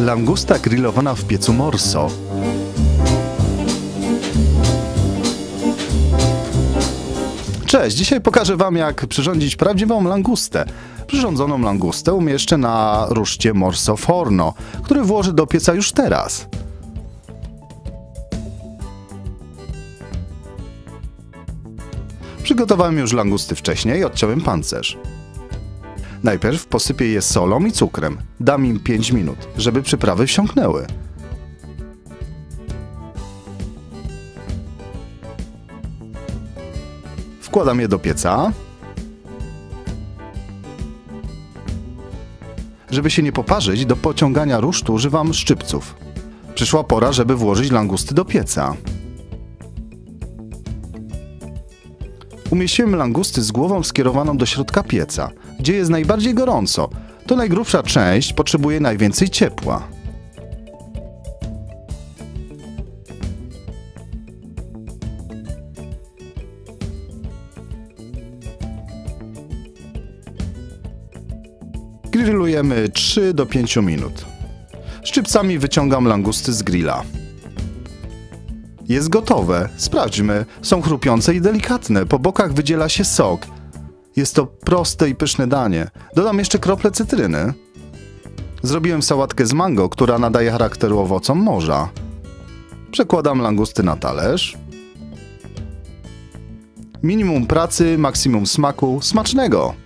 Langusta grillowana w piecu morso. Cześć, dzisiaj pokażę Wam jak przyrządzić prawdziwą langustę. Przyrządzoną langustę umieszczę na ruszcie Morso Forno, który włożę do pieca już teraz. Przygotowałem już langusty wcześniej i odciąłem pancerz. Najpierw posypię je solą i cukrem. Dam im 5 minut, żeby przyprawy wsiąknęły. Wkładam je do pieca. Żeby się nie poparzyć, do pociągania rusztu używam szczypców. Przyszła pora, żeby włożyć langusty do pieca. Umieściłem langusty z głową skierowaną do środka pieca, gdzie jest najbardziej gorąco. To najgrubsza część potrzebuje najwięcej ciepła. Grillujemy 3 do 5 minut. Szczypcami wyciągam langusty z grilla. Jest gotowe. Sprawdźmy. Są chrupiące i delikatne. Po bokach wydziela się sok. Jest to proste i pyszne danie. Dodam jeszcze krople cytryny. Zrobiłem sałatkę z mango, która nadaje charakteru owocom morza. Przekładam langusty na talerz. Minimum pracy, maksimum smaku. Smacznego!